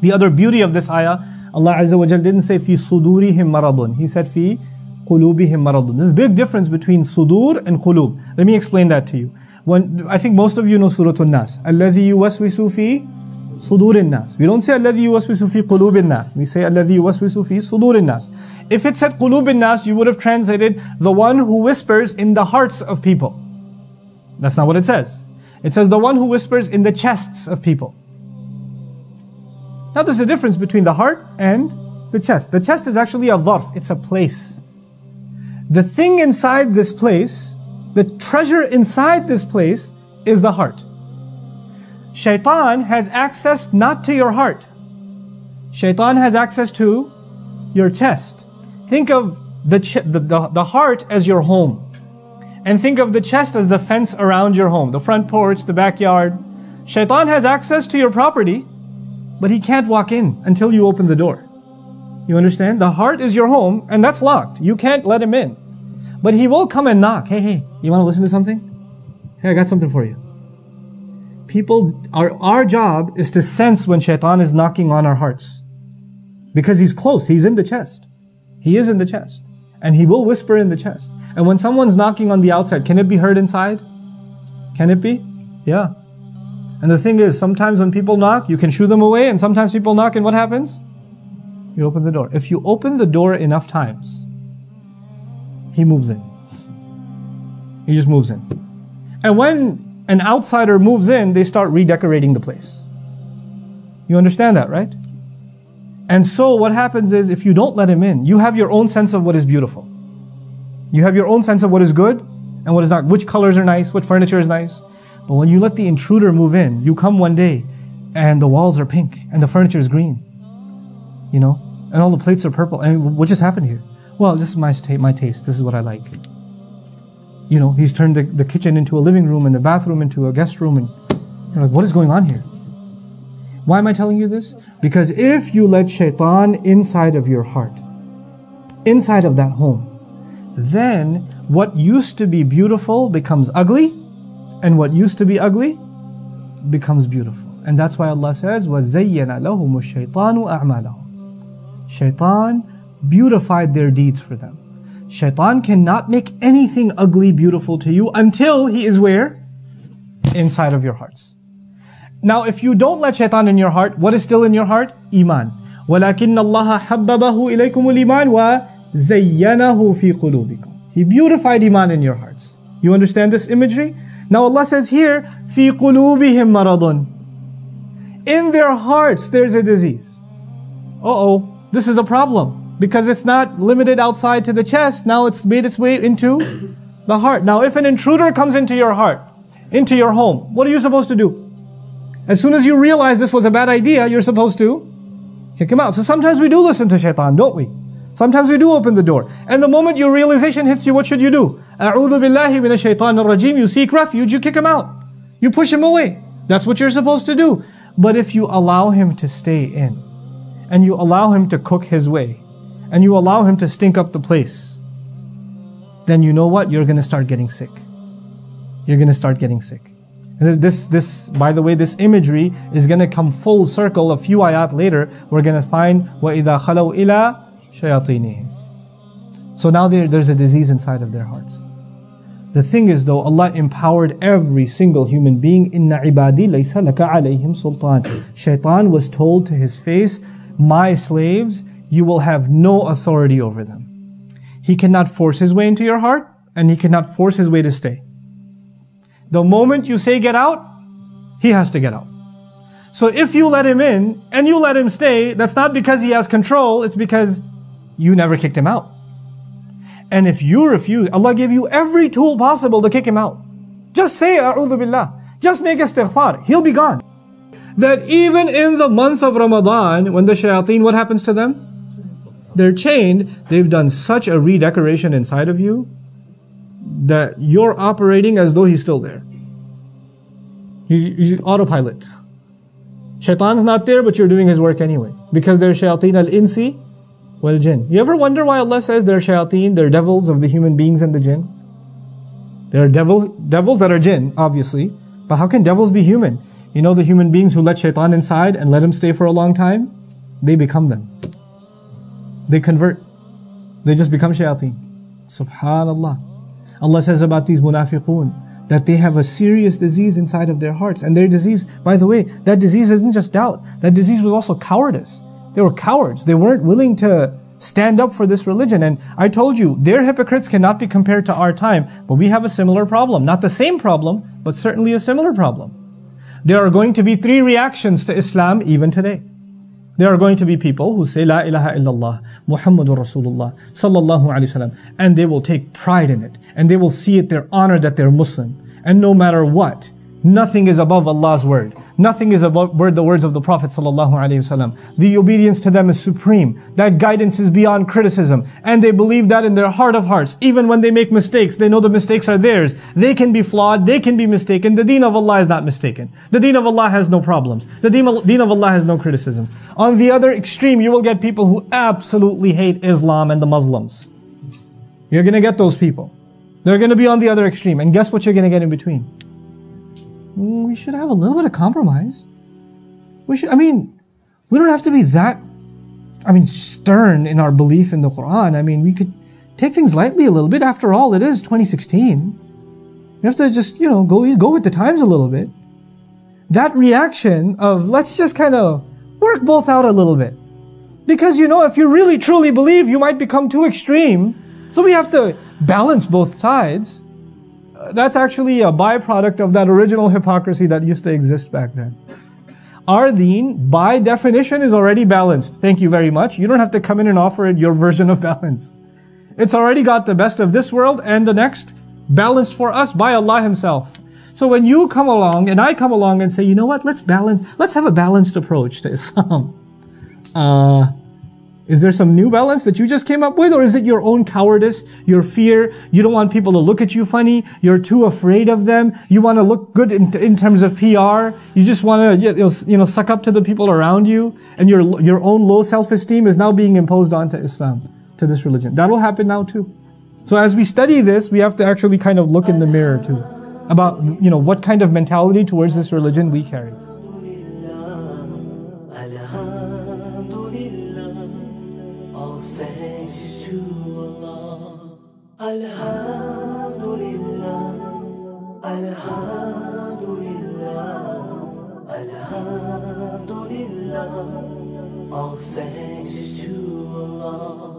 The other beauty of this ayah, Allah Azza wa Jal didn't say fi sudurihim maradun. He said fi qulubihim maradun. There's a big difference between sudur and qulub. Let me explain that to you. When, I think most of you know Surah Al Nas. Alladhi yuwaswisu fi sudurin nas. We don't say alladhi yuwaswisu fi qulubin nas. We say alladhi yuwaswisu fi sudurin nas. If it said qulubin nas, you would have translated the one who whispers in the hearts of people. That's not what it says. It says the one who whispers in the chests of people. Now there's a difference between the heart and the chest. The chest is actually a dharf, it's a place. The thing inside this place the treasure inside this place is the heart. Shaitan has access not to your heart. Shaitan has access to your chest. Think of the, the, the, the heart as your home. And think of the chest as the fence around your home, the front porch, the backyard. Shaitan has access to your property, but he can't walk in until you open the door. You understand? The heart is your home, and that's locked. You can't let him in. But he will come and knock. Hey, hey, you want to listen to something? Hey, I got something for you. People, our, our job is to sense when shaitan is knocking on our hearts. Because he's close, he's in the chest. He is in the chest. And he will whisper in the chest. And when someone's knocking on the outside, can it be heard inside? Can it be? Yeah. And the thing is, sometimes when people knock, you can shoo them away, and sometimes people knock, and what happens? You open the door. If you open the door enough times, he moves in. He just moves in. And when an outsider moves in, they start redecorating the place. You understand that, right? And so what happens is if you don't let him in, you have your own sense of what is beautiful. You have your own sense of what is good and what is not, which colors are nice, what furniture is nice. But when you let the intruder move in, you come one day and the walls are pink and the furniture is green. You know, and all the plates are purple. And what just happened here? well, this is my, state, my taste. This is what I like. You know, he's turned the, the kitchen into a living room and the bathroom into a guest room. And you're like, what is going on here? Why am I telling you this? Because if you let shaitan inside of your heart, inside of that home, then what used to be beautiful becomes ugly, and what used to be ugly becomes beautiful. And that's why Allah says, وَزَيَّنَ لَهُمُ الشَّيْطَانُ أَعْمَالَهُم Shaitan beautified their deeds for them. Shaitan cannot make anything ugly beautiful to you until he is where? Inside of your hearts. Now, if you don't let shaitan in your heart, what is still in your heart? Iman. وَلَكِنَّ اللَّهَ حَبَّبَهُ إِلَيْكُمُ الْإِيمَانِ وَزَيَّنَهُ فِي قُلُوبِكُمْ He beautified Iman in your hearts. You understand this imagery? Now Allah says here, فِي قُلُوبِهِمْ مَرَضٌ In their hearts there's a disease. Uh-oh, this is a problem because it's not limited outside to the chest. Now it's made its way into the heart. Now, if an intruder comes into your heart, into your home, what are you supposed to do? As soon as you realize this was a bad idea, you're supposed to kick him out. So sometimes we do listen to shaitan, don't we? Sometimes we do open the door. And the moment your realization hits you, what should you do? A'udhu billahi minash shaitan rajim. You seek refuge, you kick him out. You push him away. That's what you're supposed to do. But if you allow him to stay in, and you allow him to cook his way, and you allow him to stink up the place, then you know what? You're going to start getting sick. You're going to start getting sick. And this, this, by the way, this imagery is going to come full circle. A few ayat later, we're going to find وَإِذَا خَلَوْا إِلَى so now there's a disease inside of their hearts. The thing is though, Allah empowered every single human being. Inna ibadi laysa laka alayhim sultan. Shaitan was told to his face, my slaves, you will have no authority over them. He cannot force his way into your heart and he cannot force his way to stay. The moment you say get out, he has to get out. So if you let him in and you let him stay, that's not because he has control, it's because you never kicked him out. And if you refuse, Allah gave you every tool possible to kick him out. Just say, A'udhu Billah. Just make istighfar. He'll be gone. That even in the month of Ramadan, when the shayateen, what happens to them? they're chained, they've done such a redecoration inside of you that you're operating as though he's still there. He's, he's autopilot. Shaitan's not there, but you're doing his work anyway. Because they're shayateen al-insi wal jinn. You ever wonder why Allah says they're shayateen, they're devils of the human beings and the jinn? There are devil, devils that are jinn, obviously. But how can devils be human? You know the human beings who let shaitan inside and let him stay for a long time? They become them. They convert. They just become shayateen. Subhanallah. Allah says about these munafiqun that they have a serious disease inside of their hearts. And their disease, by the way, that disease isn't just doubt. That disease was also cowardice. They were cowards. They weren't willing to stand up for this religion. And I told you, their hypocrites cannot be compared to our time, but we have a similar problem. Not the same problem, but certainly a similar problem. There are going to be three reactions to Islam even today. There are going to be people who say La ilaha illallah, Muhammadur Rasulullah, sallallahu alaihi wasallam, and they will take pride in it, and they will see it their honor that they're Muslim. And no matter what, Nothing is above Allah's word. Nothing is above the words of the Prophet ﷺ. The obedience to them is supreme. That guidance is beyond criticism. And they believe that in their heart of hearts. Even when they make mistakes, they know the mistakes are theirs. They can be flawed. They can be mistaken. The deen of Allah is not mistaken. The deen of Allah has no problems. The deen of Allah has no criticism. On the other extreme, you will get people who absolutely hate Islam and the Muslims. You're going to get those people. They're going to be on the other extreme. And guess what you're going to get in between? We should have a little bit of compromise. We should, I mean, we don't have to be that, I mean, stern in our belief in the Quran. I mean, we could take things lightly a little bit. After all, it is 2016. You have to just, you know, go, go with the times a little bit. That reaction of let's just kind of work both out a little bit. Because, you know, if you really truly believe, you might become too extreme. So we have to balance both sides that's actually a byproduct of that original hypocrisy that used to exist back then. Our deen, by definition, is already balanced. Thank you very much. You don't have to come in and offer it your version of balance. It's already got the best of this world and the next, balanced for us by Allah Himself. So when you come along and I come along and say, you know what, let's balance, let's have a balanced approach to Islam. Uh, is there some new balance that you just came up with? Or is it your own cowardice, your fear? You don't want people to look at you funny. You're too afraid of them. You want to look good in, in terms of PR. You just want to, you know, suck up to the people around you. And your, your own low self-esteem is now being imposed onto Islam, to this religion. That'll happen now too. So as we study this, we have to actually kind of look in the mirror too. About, you know, what kind of mentality towards this religion we carry. Alhamdulillah, Alhamdulillah, Alhamdulillah. All thanks to Allah.